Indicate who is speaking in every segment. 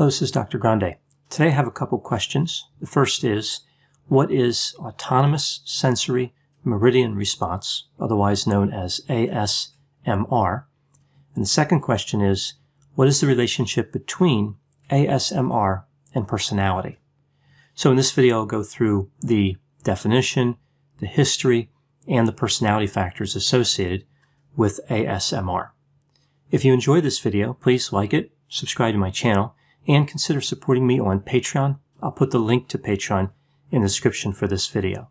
Speaker 1: Hello, this is Dr. Grande. Today I have a couple questions. The first is, what is autonomous sensory meridian response, otherwise known as ASMR? And the second question is, what is the relationship between ASMR and personality? So in this video, I'll go through the definition, the history, and the personality factors associated with ASMR. If you enjoyed this video, please like it, subscribe to my channel, and consider supporting me on Patreon. I'll put the link to Patreon in the description for this video.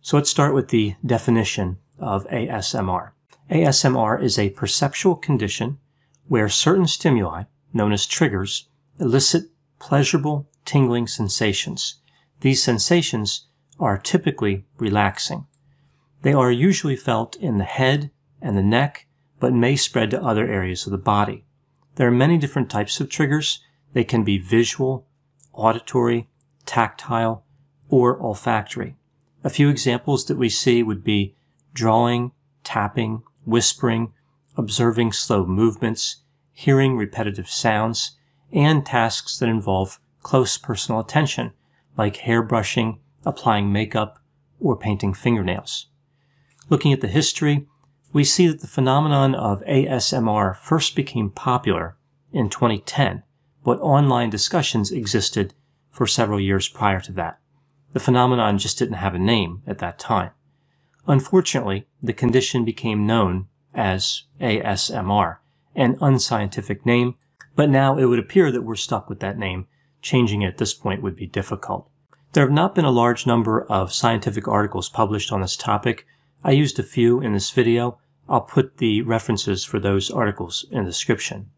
Speaker 1: So let's start with the definition of ASMR. ASMR is a perceptual condition where certain stimuli, known as triggers, elicit pleasurable tingling sensations. These sensations are typically relaxing. They are usually felt in the head and the neck, but may spread to other areas of the body. There are many different types of triggers. They can be visual, auditory, tactile, or olfactory. A few examples that we see would be drawing, tapping, whispering, observing slow movements, hearing repetitive sounds, and tasks that involve close personal attention, like hair brushing, applying makeup, or painting fingernails. Looking at the history, we see that the phenomenon of ASMR first became popular in 2010, but online discussions existed for several years prior to that. The phenomenon just didn't have a name at that time. Unfortunately, the condition became known as ASMR, an unscientific name, but now it would appear that we're stuck with that name. Changing it at this point would be difficult. There have not been a large number of scientific articles published on this topic. I used a few in this video. I'll put the references for those articles in the description.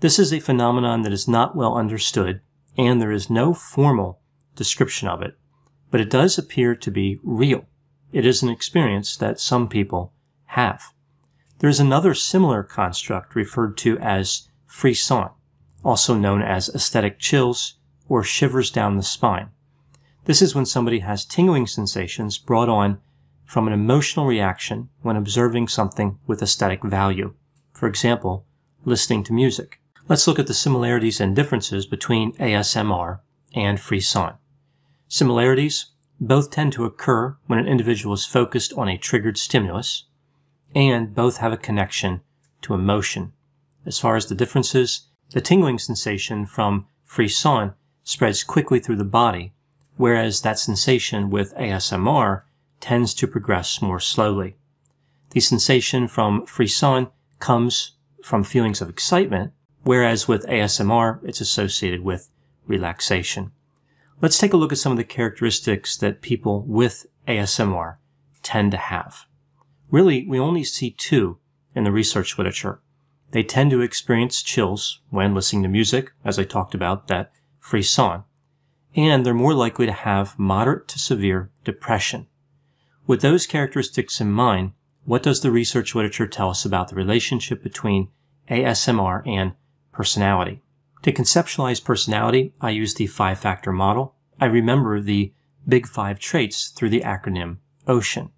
Speaker 1: This is a phenomenon that is not well understood, and there is no formal description of it, but it does appear to be real. It is an experience that some people have. There is another similar construct referred to as frisson, also known as aesthetic chills or shivers down the spine. This is when somebody has tingling sensations brought on from an emotional reaction when observing something with aesthetic value. For example, listening to music. Let's look at the similarities and differences between ASMR and frisson. Similarities both tend to occur when an individual is focused on a triggered stimulus, and both have a connection to emotion. As far as the differences, the tingling sensation from frisson spreads quickly through the body whereas that sensation with ASMR tends to progress more slowly. The sensation from frisson comes from feelings of excitement, whereas with ASMR, it's associated with relaxation. Let's take a look at some of the characteristics that people with ASMR tend to have. Really, we only see two in the research literature. They tend to experience chills when listening to music, as I talked about, that frisson, and they're more likely to have moderate to severe depression. With those characteristics in mind, what does the research literature tell us about the relationship between ASMR and personality? To conceptualize personality, I use the five factor model. I remember the big five traits through the acronym OCEAN.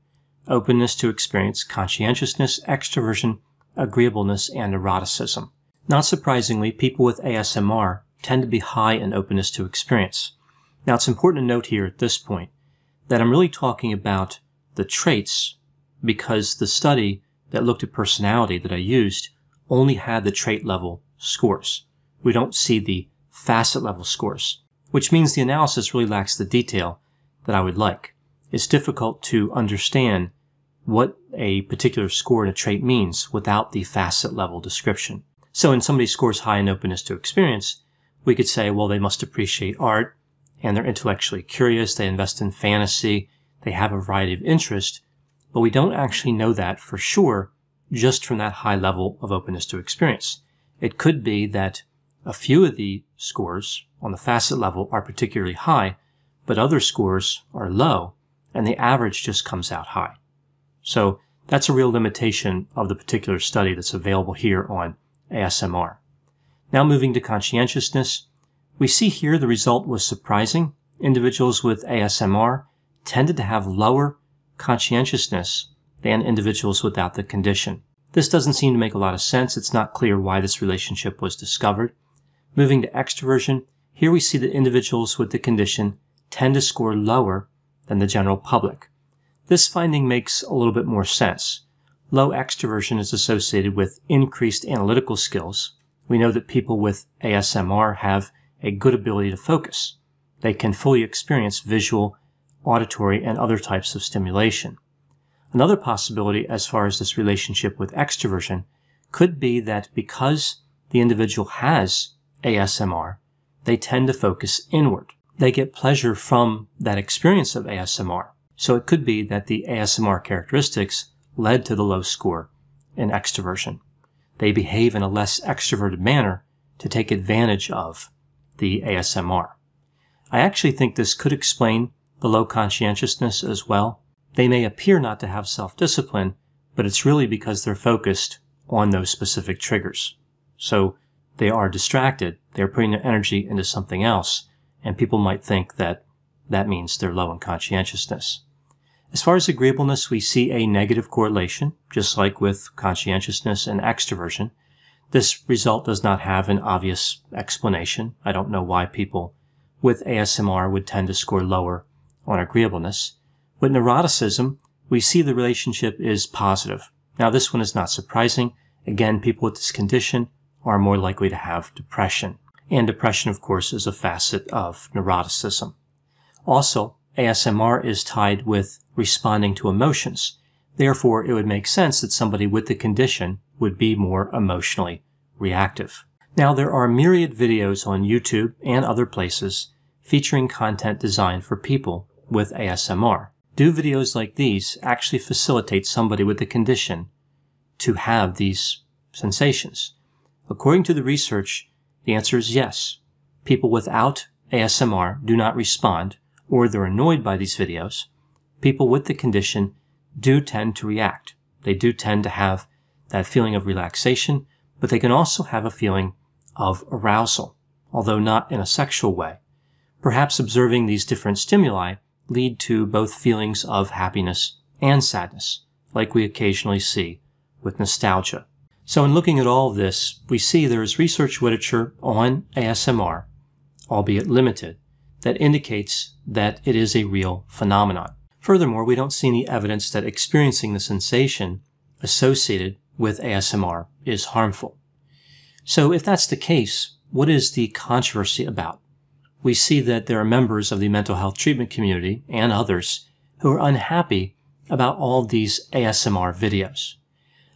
Speaker 1: Openness to experience, conscientiousness, extroversion, agreeableness, and neuroticism. Not surprisingly, people with ASMR tend to be high in openness to experience. Now it's important to note here at this point that I'm really talking about the traits because the study that looked at personality that I used only had the trait level scores. We don't see the facet level scores, which means the analysis really lacks the detail that I would like. It's difficult to understand what a particular score in a trait means without the facet level description. So when somebody scores high in openness to experience, we could say, well, they must appreciate art, and they're intellectually curious, they invest in fantasy, they have a variety of interest, but we don't actually know that for sure just from that high level of openness to experience. It could be that a few of the scores on the facet level are particularly high, but other scores are low, and the average just comes out high. So that's a real limitation of the particular study that's available here on ASMR. Now moving to conscientiousness, we see here the result was surprising. Individuals with ASMR tended to have lower conscientiousness than individuals without the condition. This doesn't seem to make a lot of sense. It's not clear why this relationship was discovered, Moving to extroversion, here we see that individuals with the condition tend to score lower than the general public. This finding makes a little bit more sense. Low extroversion is associated with increased analytical skills. We know that people with ASMR have a good ability to focus. They can fully experience visual, auditory, and other types of stimulation. Another possibility as far as this relationship with extroversion could be that because the individual has ASMR, they tend to focus inward. They get pleasure from that experience of ASMR. So it could be that the ASMR characteristics led to the low score in extroversion. They behave in a less extroverted manner to take advantage of the ASMR. I actually think this could explain the low conscientiousness as well. They may appear not to have self-discipline, but it's really because they're focused on those specific triggers. So they are distracted. They're putting their energy into something else. And people might think that that means they're low in conscientiousness. As far as agreeableness, we see a negative correlation, just like with conscientiousness and extroversion. This result does not have an obvious explanation. I don't know why people with ASMR would tend to score lower on agreeableness. With neuroticism, we see the relationship is positive. Now, this one is not surprising. Again, people with this condition are more likely to have depression. And depression, of course, is a facet of neuroticism. Also, ASMR is tied with responding to emotions. Therefore, it would make sense that somebody with the condition would be more emotionally reactive. Now, there are myriad videos on YouTube and other places featuring content designed for people with ASMR. Do videos like these actually facilitate somebody with the condition to have these sensations? According to the research, the answer is yes. People without ASMR do not respond or they're annoyed by these videos. People with the condition do tend to react. They do tend to have that feeling of relaxation, but they can also have a feeling of arousal, although not in a sexual way. Perhaps observing these different stimuli lead to both feelings of happiness and sadness, like we occasionally see with nostalgia. So in looking at all of this, we see there is research literature on ASMR, albeit limited, that indicates that it is a real phenomenon. Furthermore, we don't see any evidence that experiencing the sensation associated with ASMR is harmful. So if that's the case, what is the controversy about? We see that there are members of the mental health treatment community and others who are unhappy about all these ASMR videos.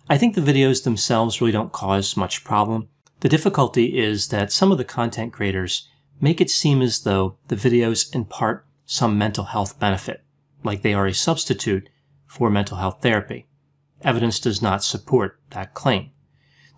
Speaker 1: I think the videos themselves really don't cause much problem. The difficulty is that some of the content creators make it seem as though the videos impart some mental health benefit, like they are a substitute for mental health therapy. Evidence does not support that claim.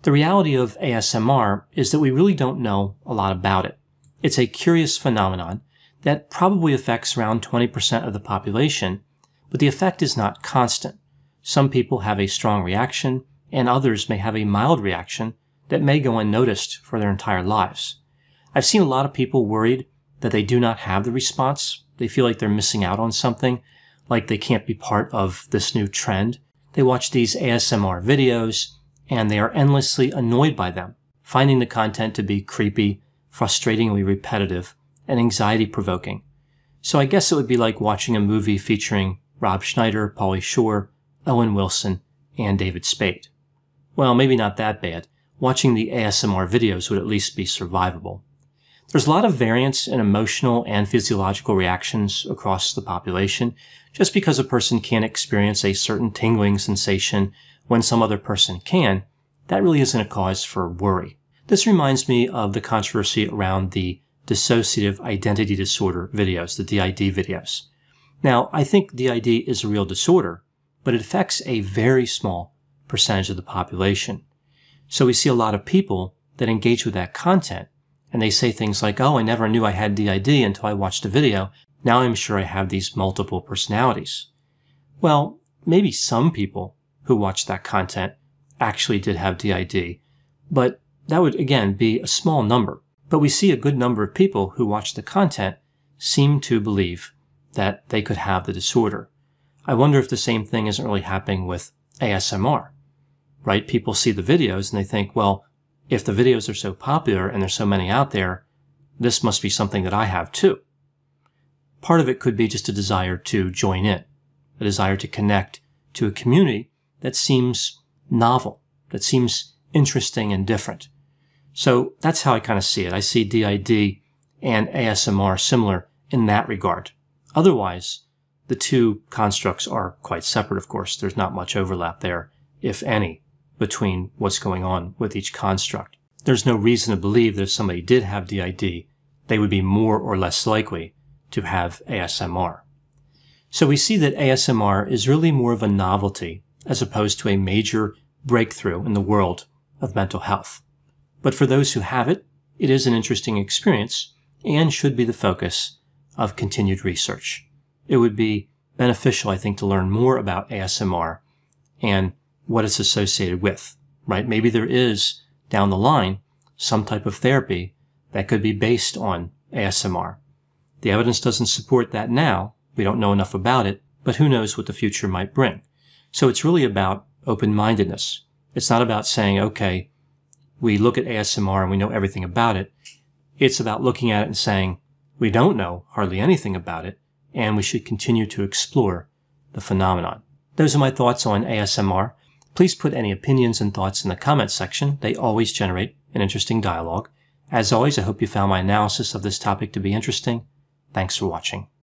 Speaker 1: The reality of ASMR is that we really don't know a lot about it. It's a curious phenomenon that probably affects around 20% of the population, but the effect is not constant. Some people have a strong reaction, and others may have a mild reaction that may go unnoticed for their entire lives. I've seen a lot of people worried that they do not have the response. They feel like they're missing out on something, like they can't be part of this new trend. They watch these ASMR videos and they are endlessly annoyed by them, finding the content to be creepy, frustratingly repetitive, and anxiety provoking. So I guess it would be like watching a movie featuring Rob Schneider, Pauly Shore, Owen Wilson, and David Spade. Well, maybe not that bad. Watching the ASMR videos would at least be survivable. There's a lot of variance in emotional and physiological reactions across the population. Just because a person can't experience a certain tingling sensation when some other person can, that really isn't a cause for worry. This reminds me of the controversy around the dissociative identity disorder videos, the DID videos. Now, I think DID is a real disorder, but it affects a very small percentage of the population. So we see a lot of people that engage with that content and they say things like, oh, I never knew I had DID until I watched a video. Now I'm sure I have these multiple personalities. Well, maybe some people who watched that content actually did have DID, but that would again be a small number. But we see a good number of people who watch the content seem to believe that they could have the disorder. I wonder if the same thing isn't really happening with ASMR, right? People see the videos and they think, well, if the videos are so popular and there's so many out there, this must be something that I have too. Part of it could be just a desire to join in, a desire to connect to a community that seems novel, that seems interesting and different. So that's how I kind of see it. I see DID and ASMR similar in that regard. Otherwise, the two constructs are quite separate, of course. There's not much overlap there, if any, between what's going on with each construct. There's no reason to believe that if somebody did have DID, they would be more or less likely to have ASMR. So we see that ASMR is really more of a novelty as opposed to a major breakthrough in the world of mental health. But for those who have it, it is an interesting experience and should be the focus of continued research. It would be beneficial, I think, to learn more about ASMR and what it's associated with, right? Maybe there is down the line some type of therapy that could be based on ASMR. The evidence doesn't support that now. We don't know enough about it, but who knows what the future might bring. So it's really about open-mindedness. It's not about saying, okay, we look at ASMR and we know everything about it. It's about looking at it and saying, we don't know hardly anything about it, and we should continue to explore the phenomenon. Those are my thoughts on ASMR. Please put any opinions and thoughts in the comments section. They always generate an interesting dialogue. As always, I hope you found my analysis of this topic to be interesting. Thanks for watching.